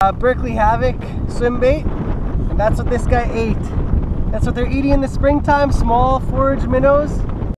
Uh, Berkley Havoc swim bait, and that's what this guy ate. That's what they're eating in the springtime, small forage minnows.